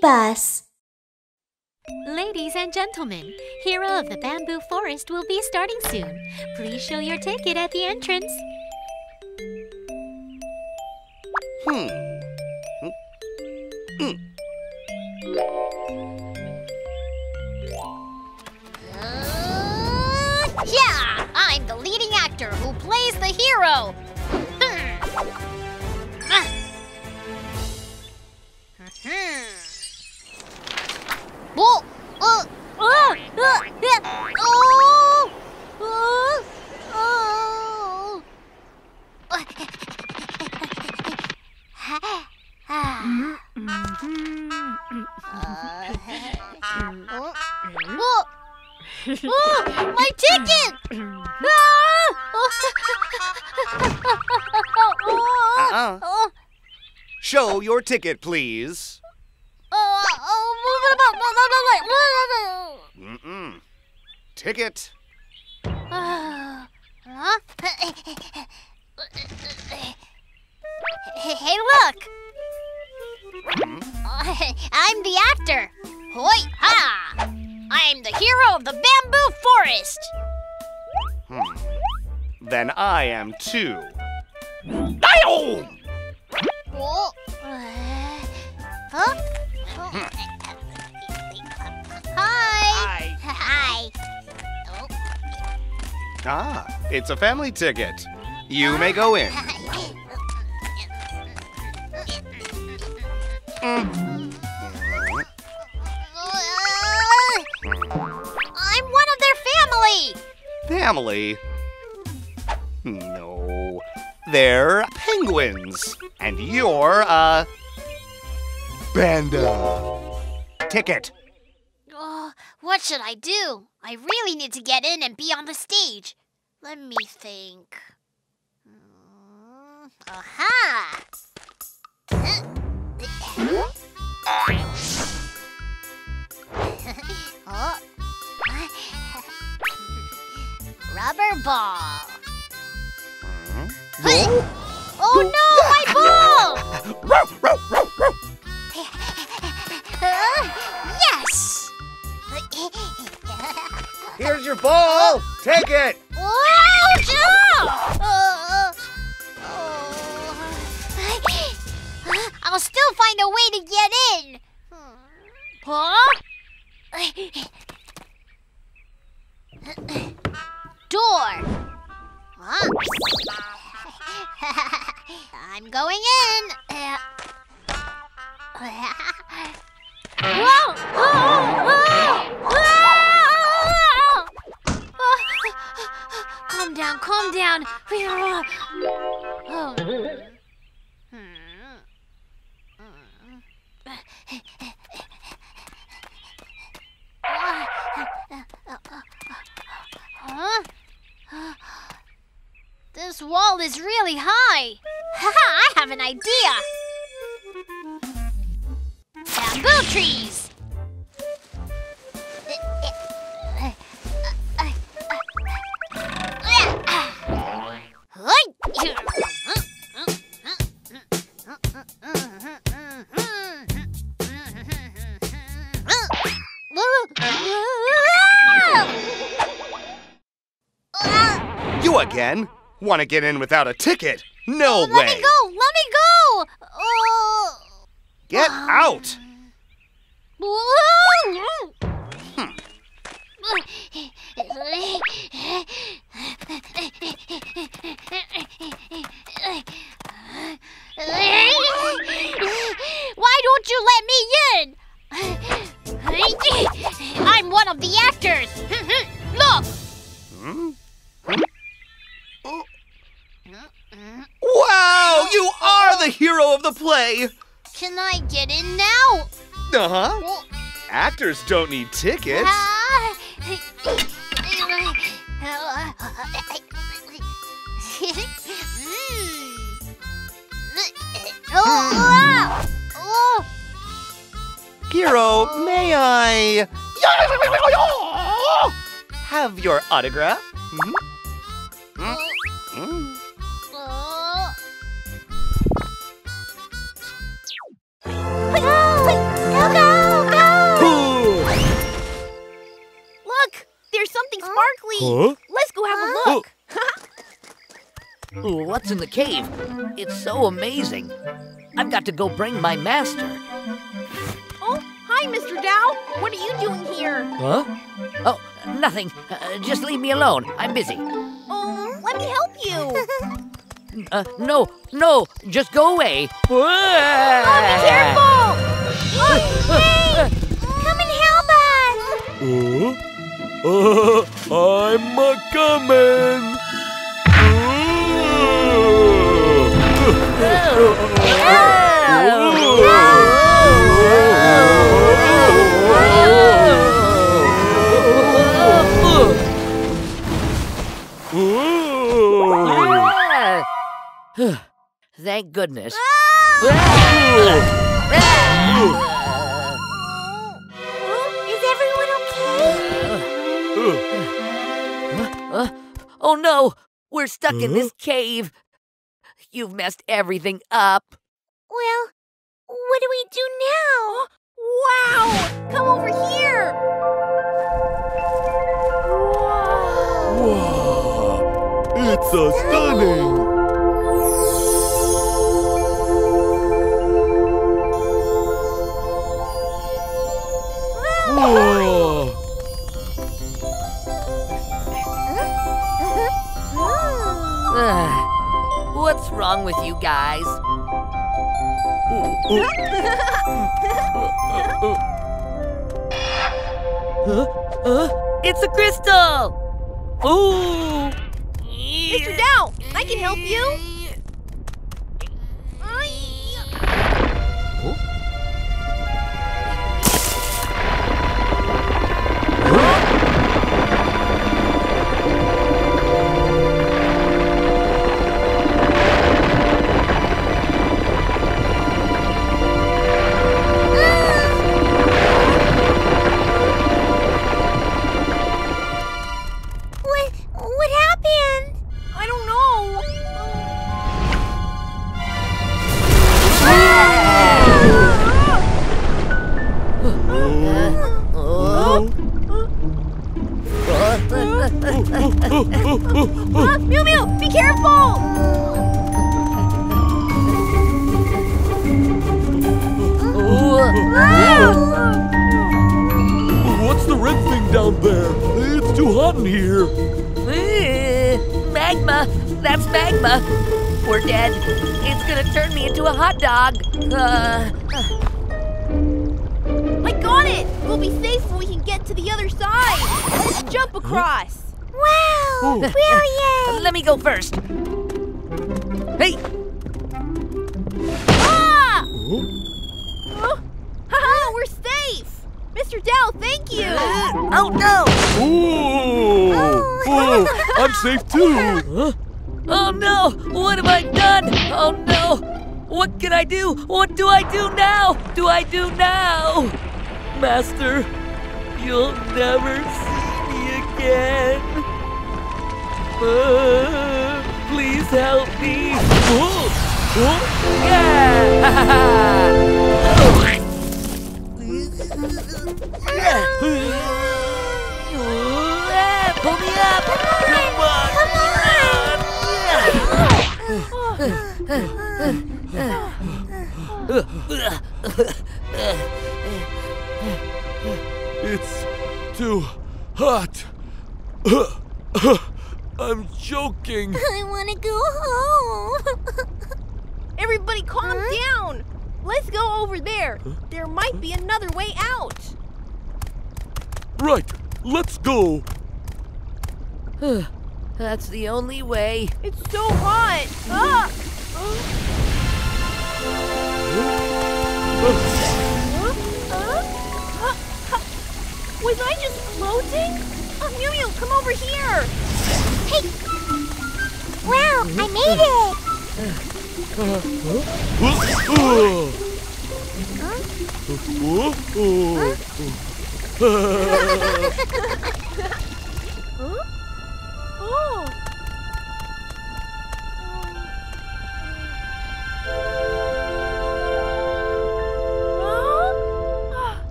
bus. Ladies and gentlemen, Hero of the Bamboo Forest will be starting soon. Please show your ticket at the entrance. Hmm. Hmm. Uh, yeah, I'm the leading actor who plays the hero. Hmm. Ah. Hmm. Oh, oh, oh, oh. Oh, oh, my ticket! Ah! Uh-uh. Oh, Show your ticket, please. Mm-mm. Ticket. Huh? Hey, look! I'm the actor. Hoi ha! I'm the hero of the bamboo forest. Hmm. Then I am too. Ayo! Oh. uh, Huh? Oh. Hi. Hi. Oh. Ah, it's a family ticket. You may go in. I'm one of their family. Family? No. They're penguins. And you're a. Panda. Ticket. Oh, what should I do? I really need to get in and be on the stage. Let me think. Hmm, Aha! oh. Rubber ball. Hmm? Oh no, my ball! Uh, yes! Here's your ball. Take it. Ouch! Ah! Uh, oh. I'll still find a way to get in. Huh? Door. Huh? I'm going in. Uh, Calm down, calm down. This wall is really high. I have an idea. Trees. You again? Want to get in without a ticket? No oh, Let way. me go! Let me go! Oh. Get out. Why don't you let me in? I'm one of the actors. Look. Hmm? Wow, you are the hero of the play. Can I get in now? Uh-huh. Actors don't need tickets. Hero, may I have your autograph? Mhm. Huh? Let's go have a look. Ooh, What's in the cave? It's so amazing. I've got to go bring my master. Oh, hi, Mr. Dao. What are you doing here? Huh? Oh, nothing. Uh, just leave me alone. I'm busy. Oh, let me help you. Uh, no, no, just go away. Oh, be careful! Oh, hey! Come and help us! Huh? Uh, I'm a coming. Thank goodness. Ah! Ah! Oh no, we're stuck in this mm-hmm. cave. You've messed everything up. Well, what do we do now? Wow! Come over here! Wow, it's a stunning. Whoa. What's wrong with you guys? Huh? Huh? It's a crystal! Ooh! Mr. Dao, I can help you. Oh no! What have I done? Oh no! What can I do? What do I do now? Do I do now? Master, you'll never see me again. Uh, please help me. Oh, oh, yeah. Pull me up! Come on! It's too hot. I'm joking. I want to go home. Everybody calm down. Let's go over there. There might be another way out. Right, let's go. That's the only way. It's so hot. Ah! Huh? Huh? Huh? Was I just floating? Oh, Miumiu, come over here. Hey! Wow, I made it! Oh.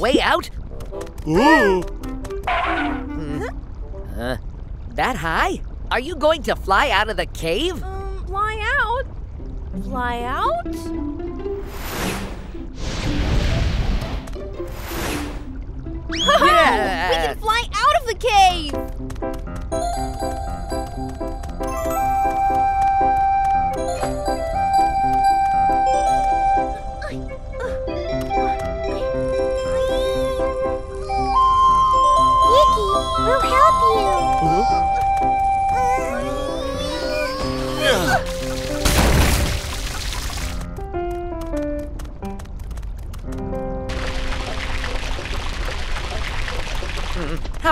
way out. A way out? Oh. Uh, that high? Are you going to fly out of the cave? Um, fly out? Fly out? Yeah. We can fly out of the cave!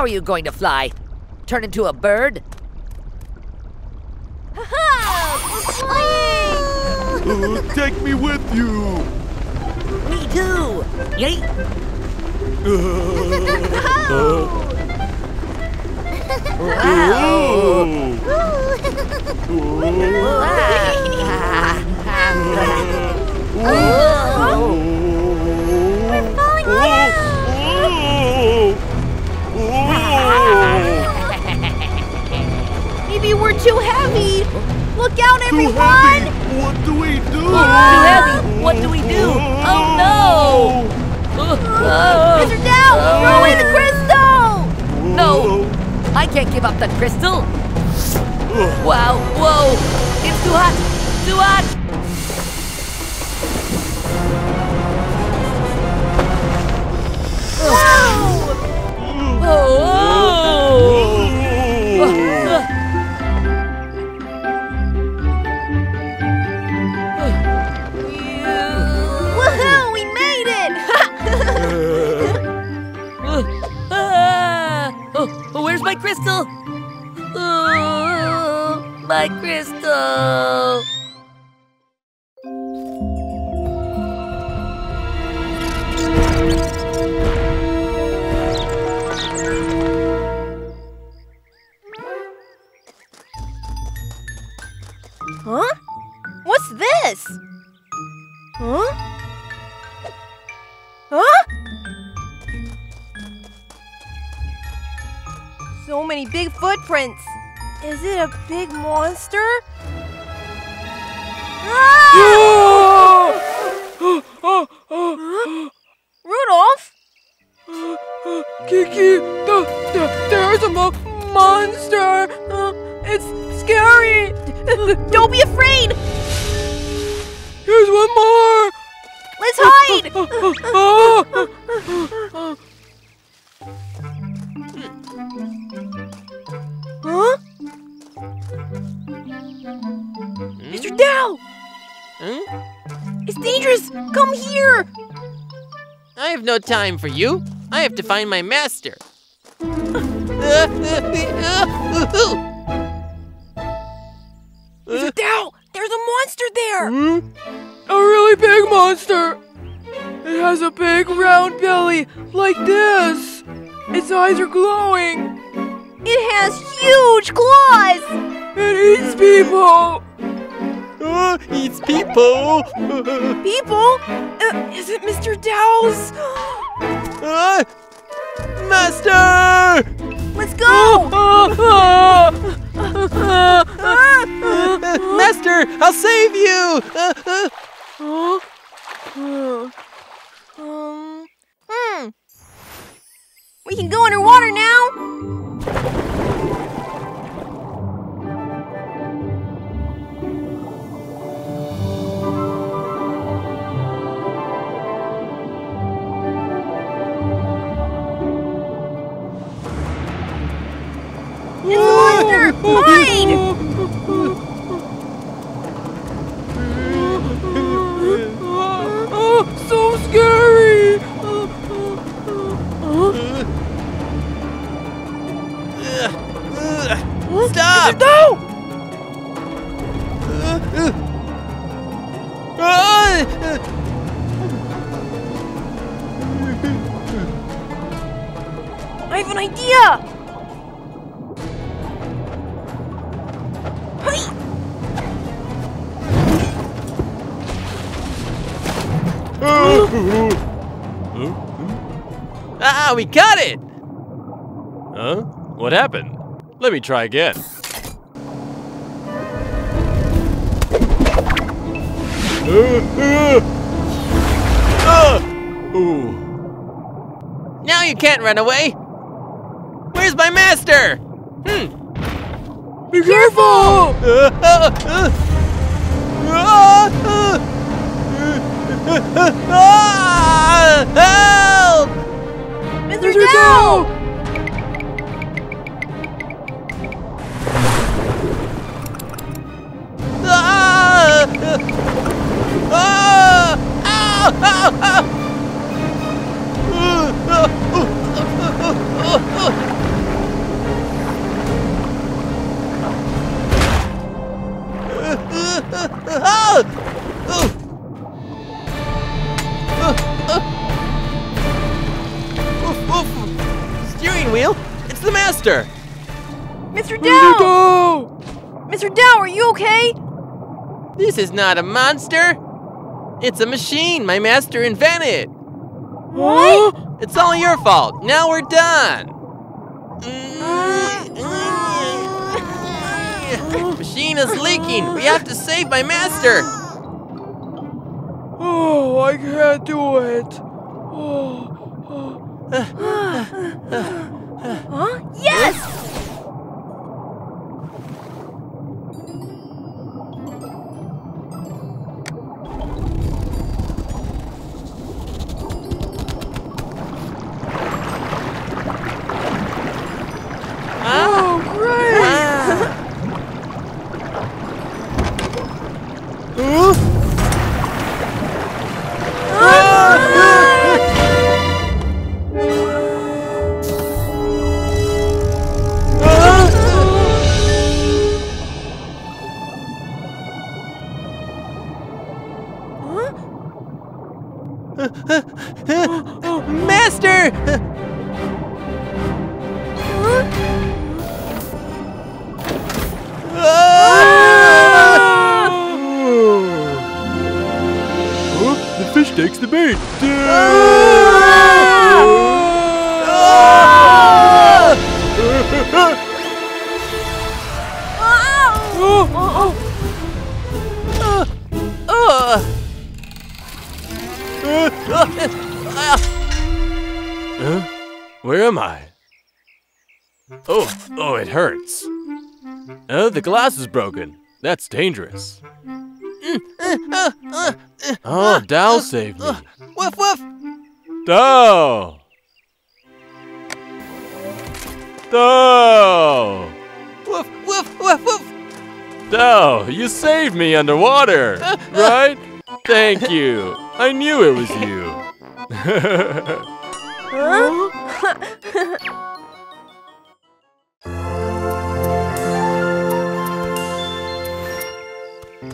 Are you going to fly? Turn into a bird? Uh, take me with you. Me too! Yeet! We're too heavy! Look out, Too everyone! heavy. What do we do? Too heavy! What do we do? Oh no! Oh, Mr. Oh. Dao, oh. throw away the crystal! Oh. No! I can't give up the crystal! Wow, whoa! It's too hot! Too hot! My crystal! huh? What's this? Huh? Huh? So many big footprints. Is it a big monster? Ah! Rudolph? Kiki, the, the, there's a mo- monster. Uh, it's scary. Don't be afraid! Here's one more. Let's hide! Mr. Dao! It's dangerous! Come here! I have no time for you. I have to find my master. Mr. Dao! There's a monster there! Hmm? A really big monster. It has a big round belly like this. Its eyes are glowing. It has huge claws! It eats people. Oh, it's people. People? Uh, is it Mr. Dao's? Ah, master! Let's go! master, I'll save you. um, hmm. We can go underwater now. Oh, so scary. Stop! No! I have an idea! Ah, we got it! Huh? What happened? Let me try again. Now you can't run away! Where's my master? Hmm. Be careful! help! Mr. Mr. Dao! Dao! Ah! Ah! Ow! Ow! Ow! Steering Master! Mr. Dao! Mr. Dao, are you okay? This is not a monster! It's a machine my master invented! What? It's all your fault. Now we're done. Machine is leaking. We have to save my master. Oh, I can't do it. Oh, Huh? Yes! Is broken. That's dangerous. Uh, uh, uh, oh, Dow saved me. Woof woof! Dow! Dow! Woof woof woof woof! Dow, you saved me underwater, right? Thank you. I knew it was you.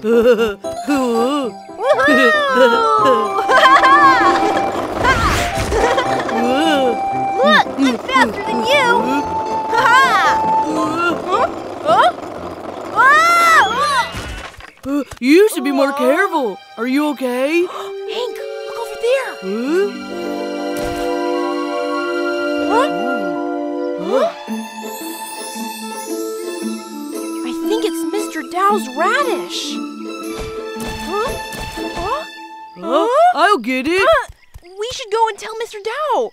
Look, I'm faster than you! Huh? You should be more careful. Are you okay? Hank, look over there! Hmm? I think it's Mr. Dao's radish. Huh? Huh? Huh? I'll get it. Uh, we should go and tell Mr. Dao.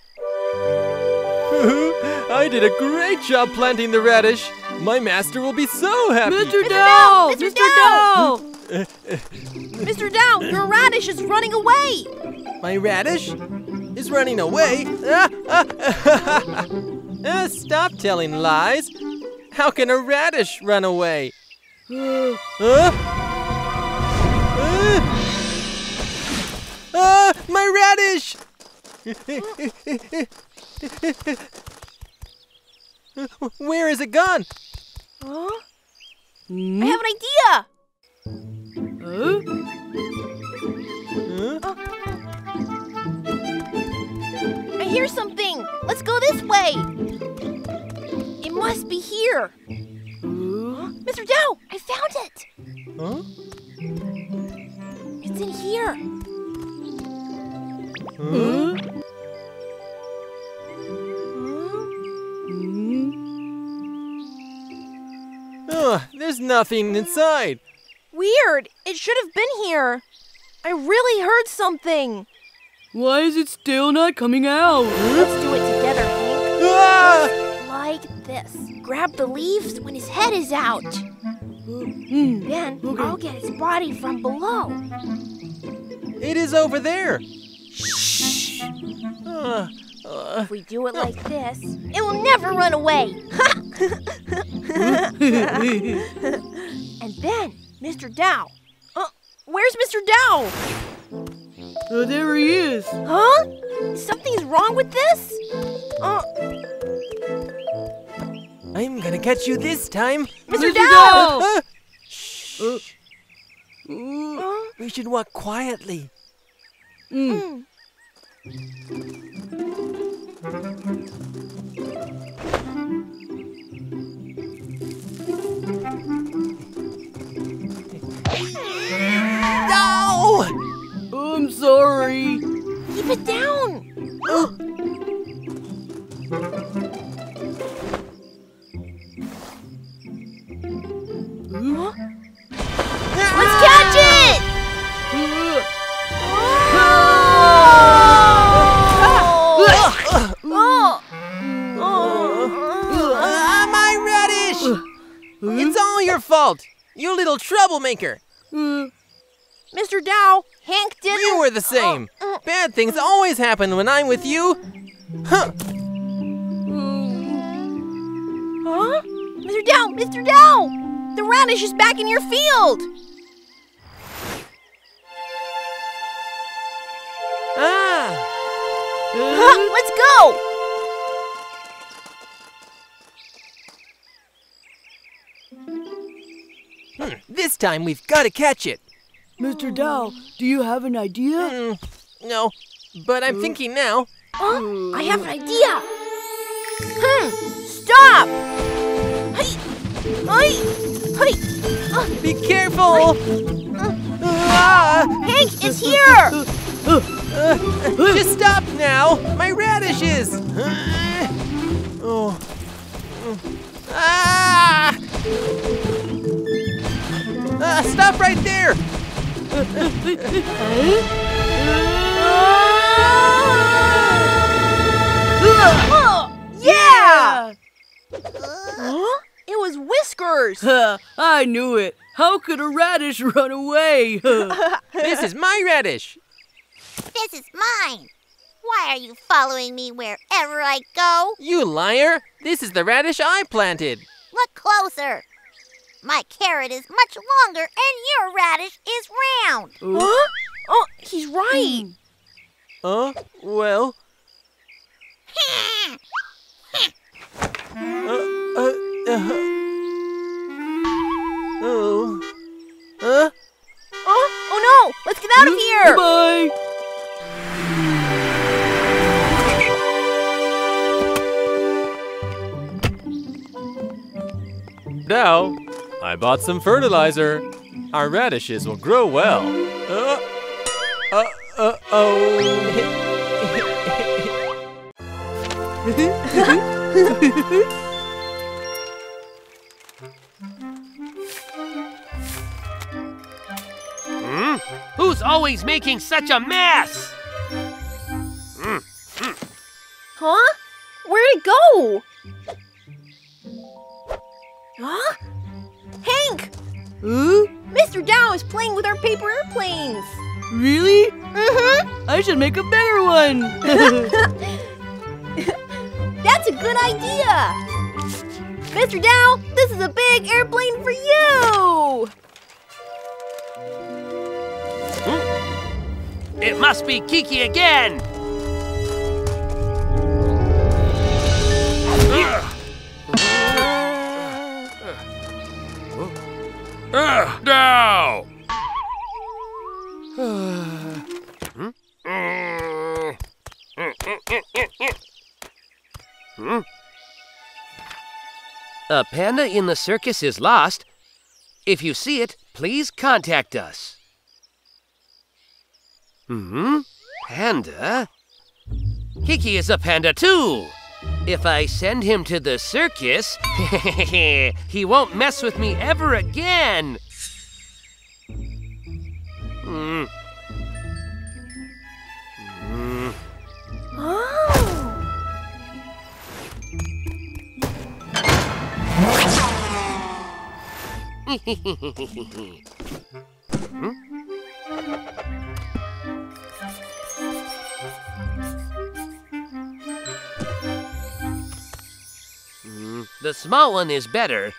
I did a great job planting the radish. My master will be so happy. Mr. Dao! Mr. Mr. Dao! Dao! Mr. Dao, your radish is running away. My radish is running away. Ah, ah, ah, stop telling lies. How can a radish run away? Huh? Ah, my radish! Where is it gone? Huh? Hmm? I have an idea. Huh? Huh? I hear something. Let's go this way. It must be here. Mr. Dao, I found it. Huh? It's in here. Hmm? Hmm? Ugh, there's nothing inside. Weird. It should have been here. I really heard something. Why is it still not coming out? Let's do it together, Hank. Ah! Like this. Grab the leaves when his head is out. Mm. Then okay. I'll get his body from below. It is over there. Shh. Uh, uh, If we do it like this, it will never run away. and then, Mr. Dao. Uh, where's Mr. Dao? Oh, there he is. Huh? Something's wrong with this? Uh, I'm gonna catch you this time. Mr. Mr. Dao! Ah, Uh, Uh, we should walk quietly. mm. No! I'm sorry. keep it down. You little troublemaker. Hmm. Mr. Dao, Hank didn't. We were the oh, same. Uh. Bad things always happen when I'm with you. Huh. Hmm. Huh? Mr. Dao, Mr. Dao! The radish is back in your field! Ah! Huh, let's go! This time we've got to catch it. Mr. Dao, do you have an idea? Mm, no, but I'm thinking now. Huh? I have an idea! Hmm! Stop! Hey! Hey! Hey! Uh, Be careful! Ah! Hank is here! Just stop now! My radishes! Oh. Ah! Ah, stop right there! Uh, yeah! Huh? It was Whiskers! Huh, I knew it. How could a radish run away? This is my radish! This is mine. Why are you following me wherever I go? You liar! This is the radish I planted! Look closer. My carrot is much longer and your radish is round. Huh? Oh, he's right! Huh? Well. Uh, uh, uh, oh. Huh? Oh, oh no! Let's get out of here! Bye. Now, I bought some fertilizer. Our radishes will grow well. Uh, uh, uh, oh. Who's always making such a mess? Huh? Where'd it go? Mr. Playing with our paper airplanes! Really? Mm-hmm! I should make a better one. That's a good idea! Mr. Dao, this is a big airplane for you! It must be Kiki again. Ah, now! A panda in the circus is lost. If you see it, please contact us. Hmm? Panda? Kiki is a panda too. If I send him to the circus, he won't mess with me ever again. Hmm. Hmm? The small one is better.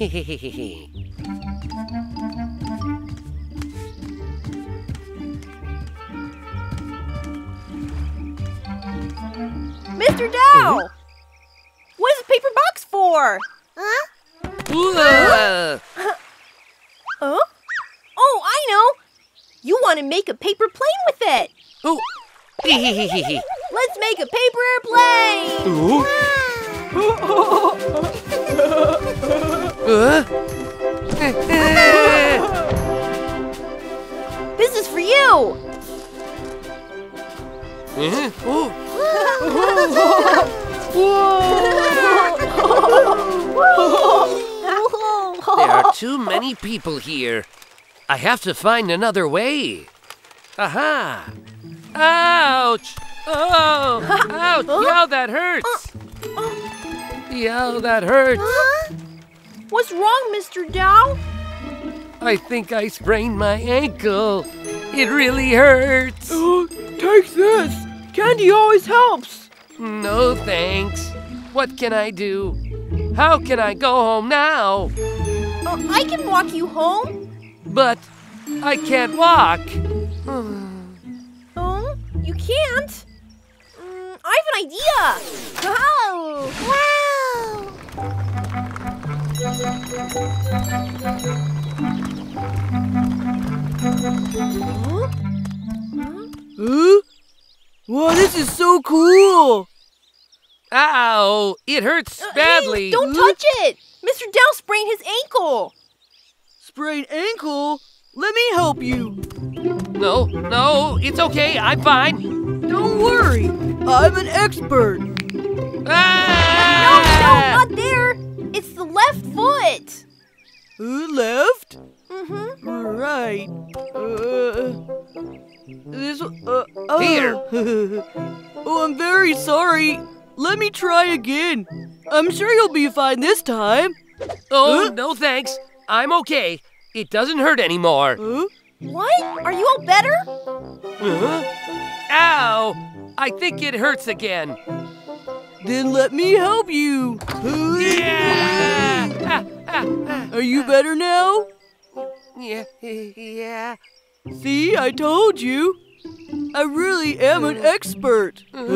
Mr. Dao! What is a paper box for? Huh? Uh, Huh? Oh, I know! You want to make a paper plane with it! oh. Let's make a paper airplane! Uh? This is for you! Uh. There are too many people here. I have to find another way. Aha! Ouch! Oh! Ouch! Yow, that hurts! Yow, that hurts! What's wrong, Mr. Dao? I think I sprained my ankle. It really hurts. Uh, take this. Candy always helps. No thanks. What can I do? How can I go home now? Uh, I can walk you home. But I can't walk. Oh, you can't? Mm, I have an idea! Wow! Wow! Huh? Wow, this is so cool. Ow! It hurts Uh, badly. Don't touch it! Mr. Dao sprained his ankle! Sprained ankle? Let me help you. No, no, it's okay. I'm fine. Don't worry. I'm an expert. Ah! No, not there! It's the left foot! Uh, left? Mm-hmm. Right. Uh, this. Uh, oh. Here. oh, I'm very sorry. Let me try again. I'm sure you'll be fine this time. Oh, Huh? no thanks. I'm okay. It doesn't hurt anymore. Huh? What? Are you all better? Huh? Ow! I think it hurts again. Then let me help you. Yeah! Ah, ah, ah. Are you better now? Yeah, yeah. See, I told you. I really am an expert. Huh?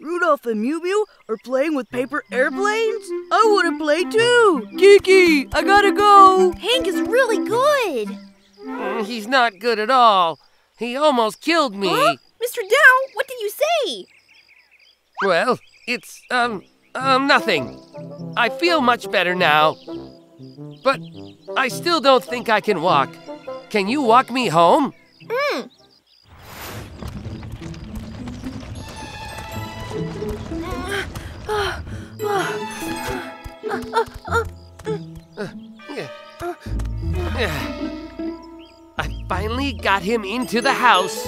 Rudolph and Miumiu are playing with paper airplanes? I want to play too. Kiki, I gotta go. Hank is really good! Mm, He's not good at all. He almost killed me. Huh? Mr. Dao, what did you say? Well, it's, um, um, nothing. I feel much better now. But I still don't think I can walk. Can you walk me home? Mm. I finally got him into the house.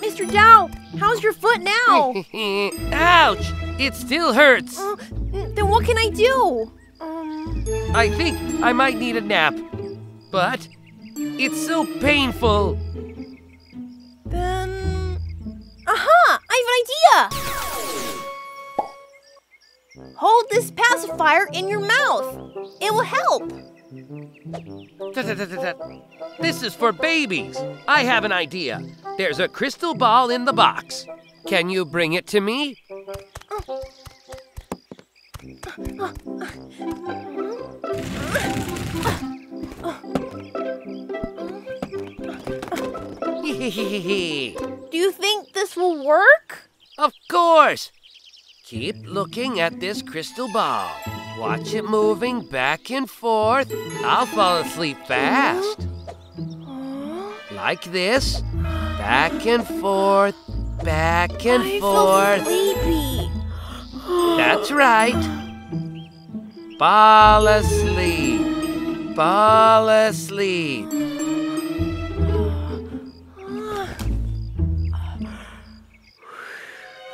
Mr. Dao, how's your foot now? Ouch! It still hurts. Uh, then what can I do? Um, I think I might need a nap. But it's so painful. then. Aha! I have an idea! Hold this pacifier in your mouth. It will help. This is for babies. I have an idea. There's a crystal ball in the box. Can you bring it to me? Do you think this will work? of course. Keep looking at this crystal ball. Watch it moving back and forth. I'll fall asleep fast. Like this. Back and forth, back and I forth. feel sleepy. That's right. Fall asleep. Fall asleep.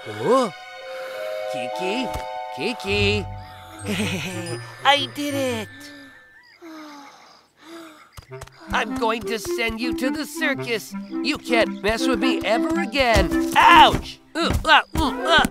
Oh, Kiki, Kiki. I did it. I'm going to send you to the circus. You can't mess with me ever again. Ouch! Uh, uh, uh, uh,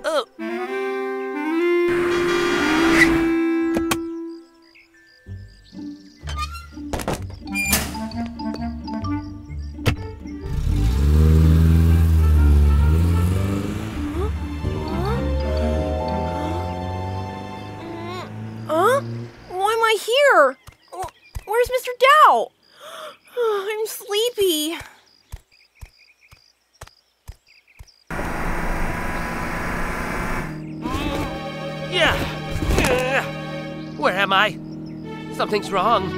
wrong.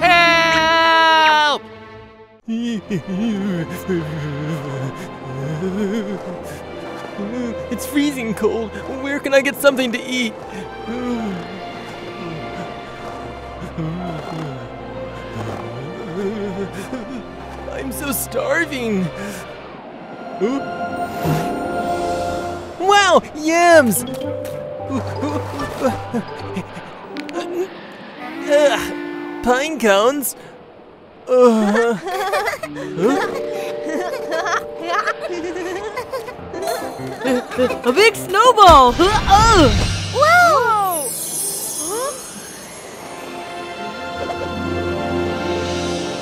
Help! It's freezing cold. Where can I get something to eat? I'm so starving. Wow, yams! Pine cones? Ugh. A big snowball! Ugh. Whoa!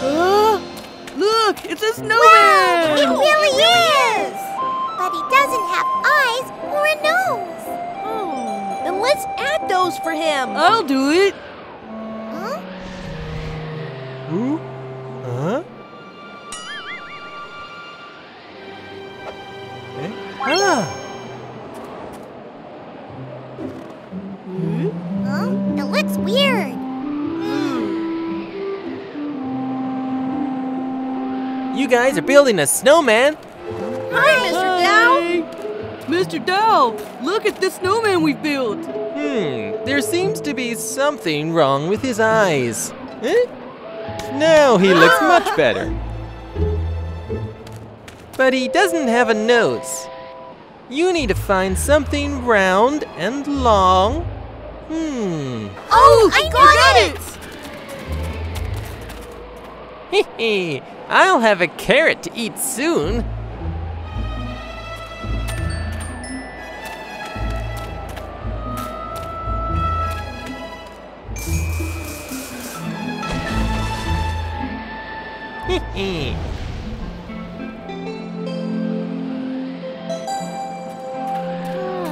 Uh, look, it's a snowman! Wow, It really is! But he doesn't have eyes or a nose. Hmm. Then let's add those for him. I'll do it. You guys are building a snowman? Hi, Mr. Dao. Mr. Dao, look at the snowman we built. Hmm, there seems to be something wrong with his eyes. Eh? Now he looks much better. But he doesn't have a nose. You need to find something round and long. Hmm. Oh, I got, it! Hehe, I'll have a carrot to eat soon. Hehe. Hmm.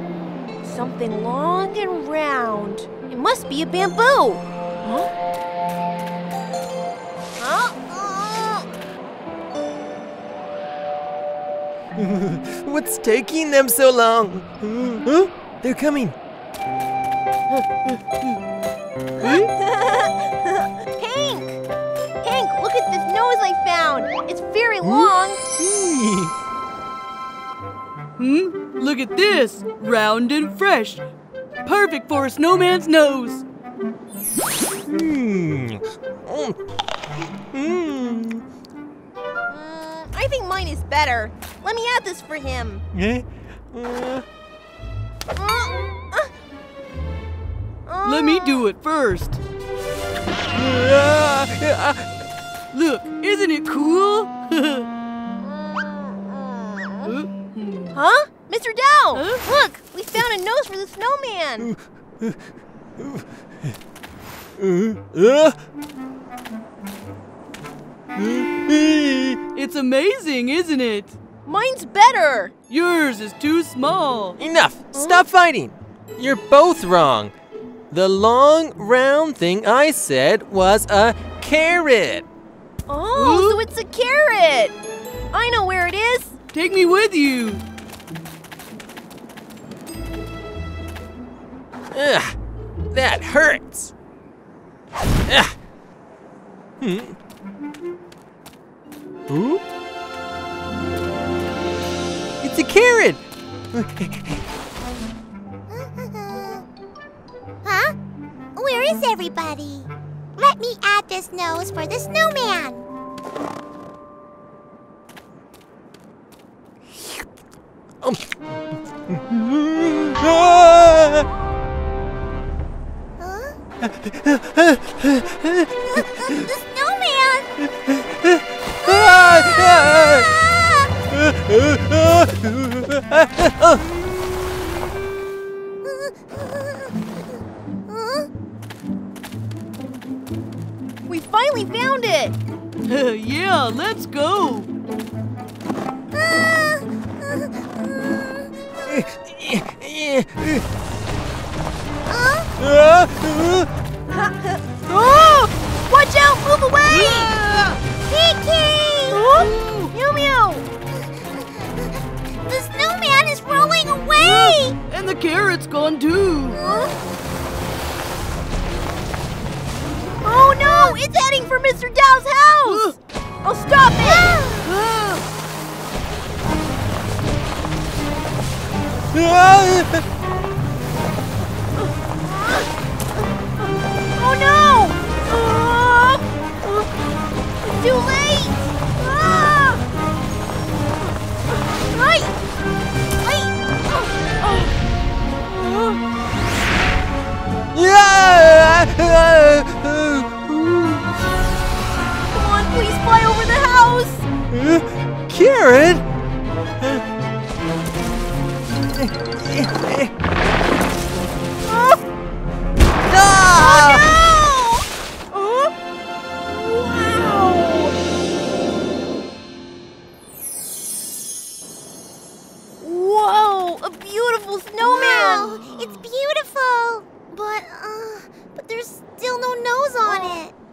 Hmm. Something long and round. It must be a bamboo. Huh? What's taking them so long? Huh? They're coming. Hank! Hank, look at this nose I found. It's very long. Hmm? Look at this. Round and fresh. Perfect for a snowman's nose. Hmm. Mm. Hmm. Mm, I think mine is better. Let me this for him. Eh? Uh, Uh, uh, Let me do it first. Look, isn't it cool? Huh? Mr. Dao! Huh? Look, we found a nose for the snowman. it's amazing, isn't it? Mine's better. Yours is too small. Enough! Stop fighting! You're both wrong. The long, round thing I said was a carrot. Oh, so it's a carrot. I know where it is. Take me with you. Ugh, that hurts. Ugh. Hmm. Ooh. It's a carrot. Huh? Where is everybody? Let me add this nose for the snowman. Ah! Huh? the snowman! Huh? We finally found it. yeah, let's go. Oh! Watch out! Move away! Kiki! And the carrot's gone too. Oh no! It's heading for Mr. Dao's house! I'll oh, stop it! Oh no! Oh! It's too late! Come on, please fly over the house! Carrot? Whoa!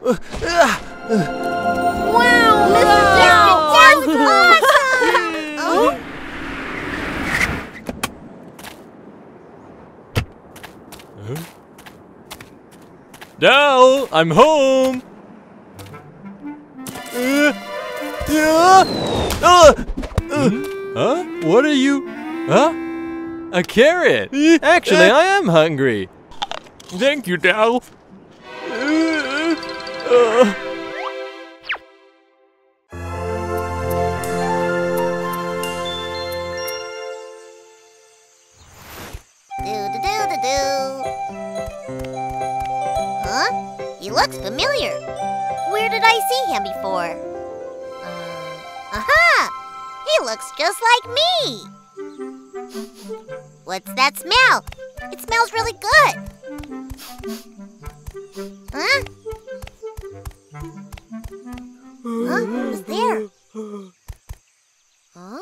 Wow! Mr. Dao, that was awesome! oh? Dell, I'm home. Uh, yeah, uh, uh, huh? What are you? Huh? A carrot. Actually, I am hungry. Thank you, Dell. Uh. Huh? He looks familiar. Where did I see him before? Uh, aha! He looks just like me! What's that smell? It smells really good. Huh? Huh? Who's there? Huh?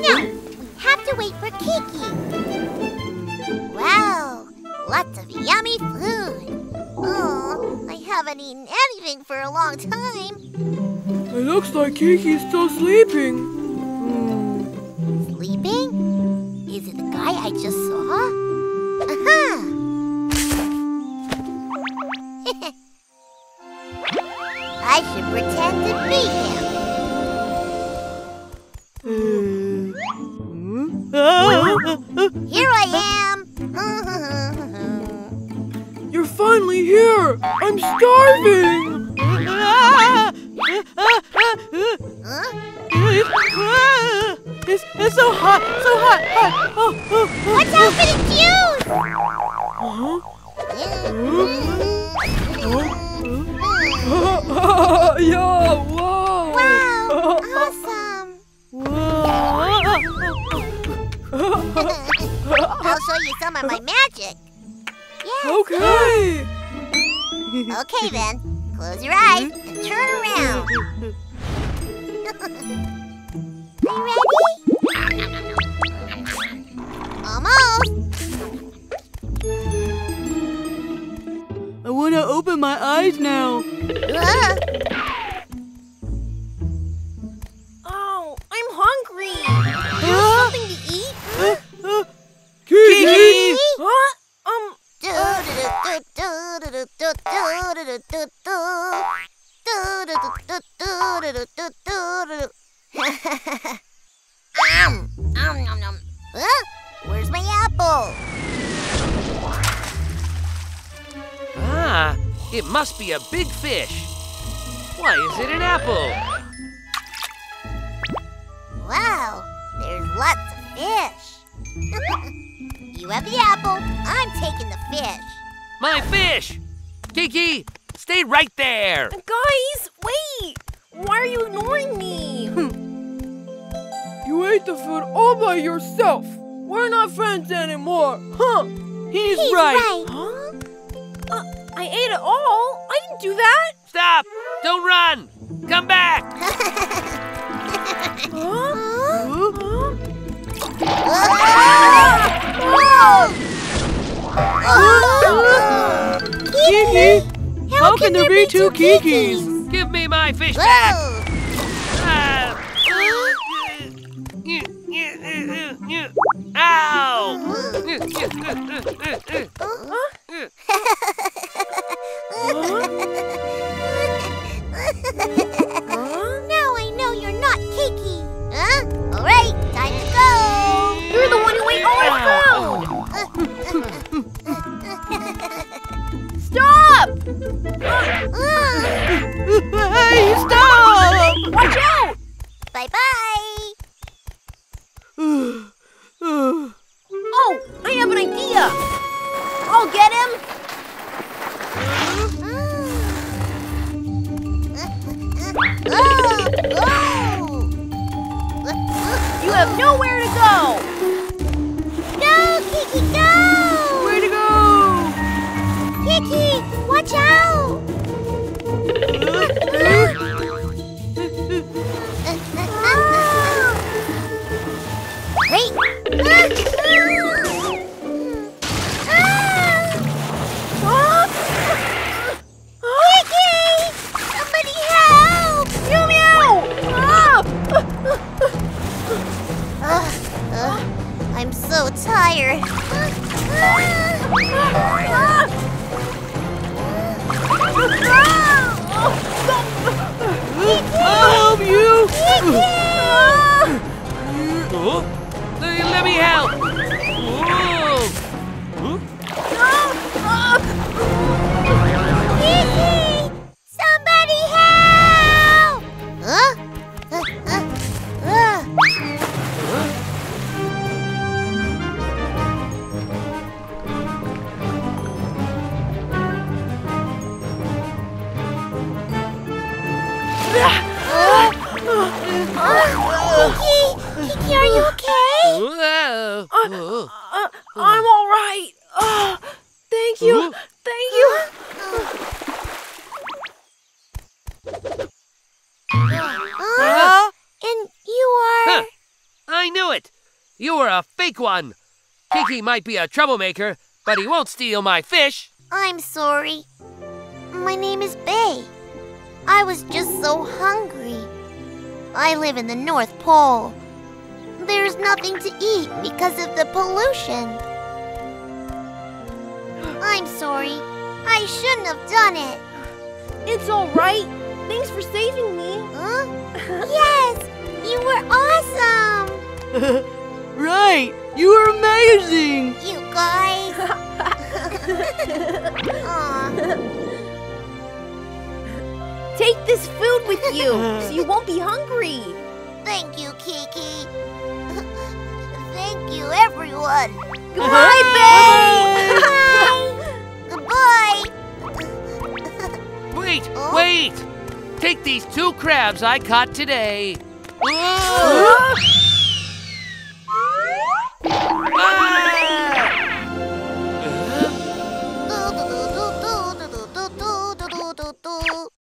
No, we have to wait for Kiki. Wow, lots of yummy food. Oh, I haven't eaten anything for a long time. It looks like Kiki's still sleeping. Hmm. Sleeping? Is it the guy I just saw? Aha! I'm starving. It's, it's so hot, so hot. hot. Oh, oh, oh, What's happening to you? oh. yeah, whoa. Wow, awesome. I'll show you some of my magic. Yes. Okay okay then, close your eyes and turn around. you ready? Almost. I want to open my eyes now. Uh. Oh, I'm hungry. Uh. something to eat? Uh, Kiki! Kiki? Huh? Um, um, nom, nom. Huh? Where's my apple? Ah, it must be a big fish. Why is it an apple? Wow, there's lots of fish. you have the apple, I'm taking the fish. My fish! Kiki, stay right there! Guys, wait! Why are you ignoring me? You ate the food all by yourself. We're not friends anymore. Huh? He's, He's right. huh? Uh, I ate it all. I didn't do that. Stop! Don't run! Come back! Huh? Huh? Kiki, how, can, there be two Kikis? Give me my fish back! Whoa. Ah. now hey, stop! Watch out! bye bye. Oh, I have an idea. I'll get him. You. Thank you. Uh, and you are... Huh. I knew it! You were a fake one! Kiki might be a troublemaker, but he won't steal my fish! I'm sorry. My name is Bay. I was just so hungry. I live in the North Pole. There's nothing to eat because of the pollution. I'm sorry. I shouldn't have done it. It's all right. Thanks for saving me. Huh? yes! You were awesome! right! You are amazing! You guys! Take this food with you so you won't be hungry. Thank you, Kiki. Thank you, everyone. Goodbye, Bye. Goodbye. Wait, Oh? wait! Take these two crabs I caught today. Ah!